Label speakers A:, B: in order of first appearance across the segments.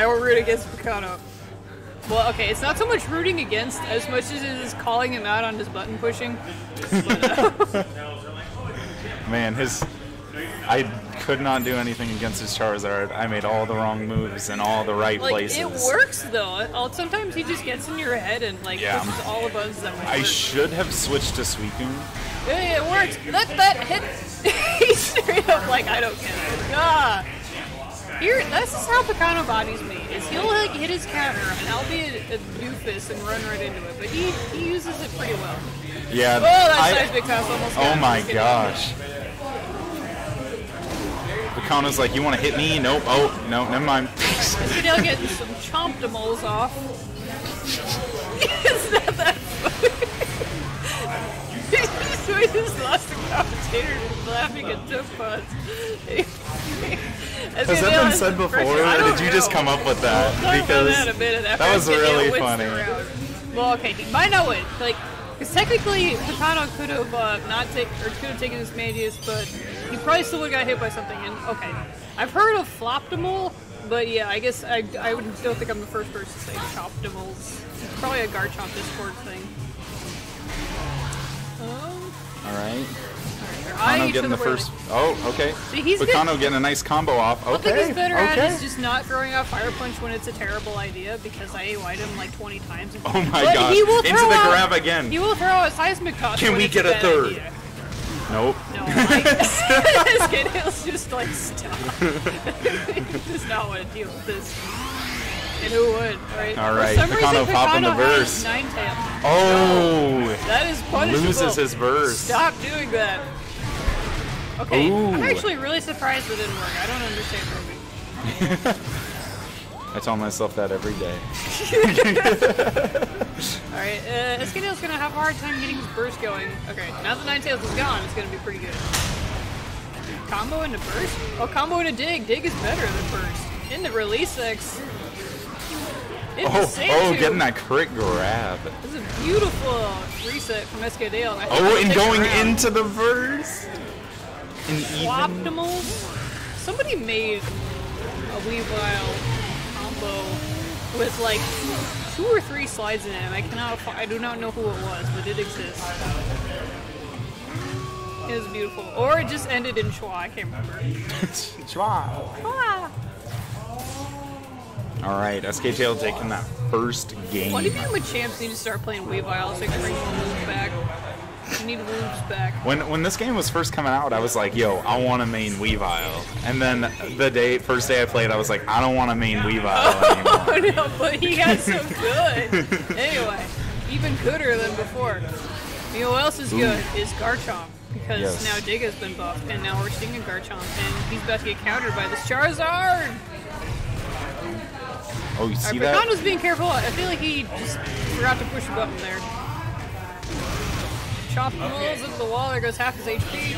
A: I will root against Picano. Well, okay, it's not so much rooting against as much as it is calling him out on his button pushing. But, uh,
B: Man, his. I could not do anything against his Charizard. I made all the wrong moves in all the right
A: like
B: places.
A: it works though. Sometimes he just gets in your head and like
B: Yeah.
A: pushes all the buttons that
B: I
A: work.
B: should have switched to Suicune.
A: Yeah, it works. That that hit. He's straight up like I don't get it. Ah. Here, this is how Picano bodies me. Is he'll like hit his counter and I'll be a, a doofus and run right into it, but he he uses it pretty well.
B: Yeah.
A: Oh, that
B: I-
A: size big pass almost.
B: Oh my gosh. Picano's like, you want to hit me? Nope. Oh, no, never mind.
A: SKDale getting some chomptimals off. it's not that funny. He just lost the commentator laughing at tough.
B: Has that been said before, or did you just come up with that?
A: About
B: Because
A: that a minute after
B: that was really funny.
A: Well, okay, he might not win. Like, because technically, Picano could have uh, not take or could have taken his Magius, but he probably still would have got hit by something. And okay, I've heard of Floptimal, but yeah, I guess I, I would, don't think I'm the first person to say Choptimals. Probably a Garchomp Discord thing. Um,
B: All right.
A: I
B: Picano
A: each
B: getting the first. Oh, okay.
A: See, he's
B: Picano
A: good.
B: getting a nice combo off.
A: One thing
B: Okay.
A: he's better at is just not throwing out Fire Punch when it's a terrible idea because I AY'd him like 20 times.
B: Oh my
A: But
B: god.
A: He will
B: Into
A: throw
B: the
A: out,
B: grab again.
A: He will throw out Seismic Toss.
B: Can
A: when
B: we
A: it's
B: get a
A: bad
B: third?
A: idea.
B: Nope.
A: No, like, this kid is just like, stop. he does not want to deal with this. And who would, right?
B: All
A: For
B: right,
A: some
B: Picano popping the
A: verse. has. Nine tail.
B: Oh,
A: That is punishable.
B: loses his burst.
A: Stop doing that. Okay, I'm actually really surprised it didn't work. I don't understand moving.
B: I tell myself that every day.
A: Alright, uh, SKDale's gonna have a hard time getting his burst going. Okay, now that Ninetales is gone, it's gonna be pretty good. Combo into burst? Oh, combo into dig. Dig is better than burst. Into release X. Into
B: Oh,
A: save
B: oh,
A: two.
B: getting that crit grab.
A: This is a beautiful reset from SKDale. I
B: Oh, and going
A: a round.
B: into the verse. And even.
A: Optimals? Somebody made a Weavile combo with like two or three slides in it. I cannot, I do not know who it was, but it exists. It was beautiful. Or it just ended in schwa, I can't remember. Ah.
B: All right, SK Tail taking that first game.
A: What do you mean with champs need to start playing Weavile so I can bring moves back? You need moves back.
B: When when this game was first coming out, I was like, "Yo, I want to main Weavile." And then the day first day I played, I was like, "I don't want to main Weavile anymore."
A: Oh no, but he got so good. anyway, even gooder than before. You know what else is good? Is Garchomp. Because
B: Yes.
A: now Dig has been buffed, and now we're seeing a Garchomp, and he's about to get countered by this Charizard!
B: Oh, you see
A: Alright,
B: that?
A: Picano's being careful. I feel like he just forgot to push a button there. Chop the rolls into the wall, there goes half his HP.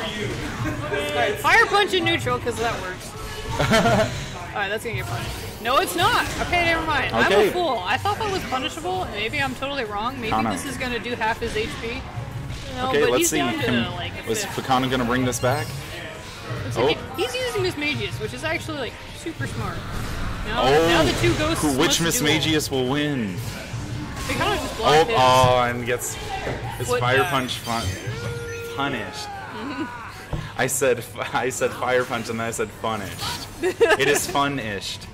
A: Alright, fire punch in neutral, because that works. Alright, that's gonna get punished. No, it's not! Okay, never mind. I'm
B: Okay.
A: a fool. I thought that was punishable. Maybe I'm totally wrong. Maybe
B: Kano.
A: this is gonna do half his HP. No,
B: Okay,
A: but
B: let's
A: he's
B: see.
A: down to
B: Can-
A: like a
B: was
A: fifth.
B: Picano gonna bring this back? Oh.
A: he- he's using Mismagius, which is actually like super smart. Now,
B: Oh,
A: now the two ghosts.
B: who- which Miss. Magius will win?
A: They kind of just
B: Oh,
A: blocked
B: oh, and gets his
A: Foot
B: fire
A: back.
B: punch fun- punished. I said I said fire punch and then I said funished. it is funished.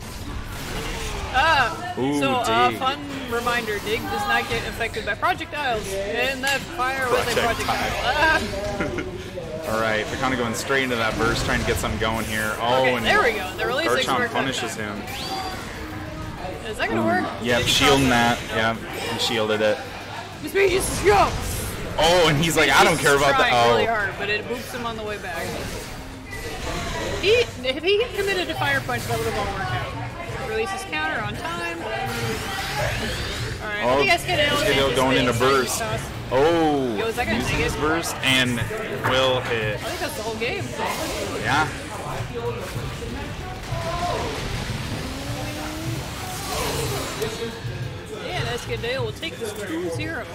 A: Ah,
B: Ooh,
A: so uh, fun reminder: Dig does not get affected by projectiles, and that fire was a
B: Projectile.
A: projectile. Ah,
B: All right, they're kind of going straight into that burst, trying to get something going here. Oh,
A: okay,
B: and
A: there we go. The release
B: Garchomp punishes him.
A: Is that gonna work?
B: Yep, shielding that. Yeah, he shielded it.
A: Magius, go!
B: Oh, and he's like, I don't care about that. Oh.
A: really
B: Oh,
A: hard, but it boops him on the way back. He, if he had committed to fire punch, that would have all worked out. Releases counter on time.
B: Oh, SKDale going into oh, burst. oh,
A: Yo, is that gonna
B: using his burst and will hit.
A: I think that's the whole game.
B: Yeah.
A: And SKDale will take this 2-0.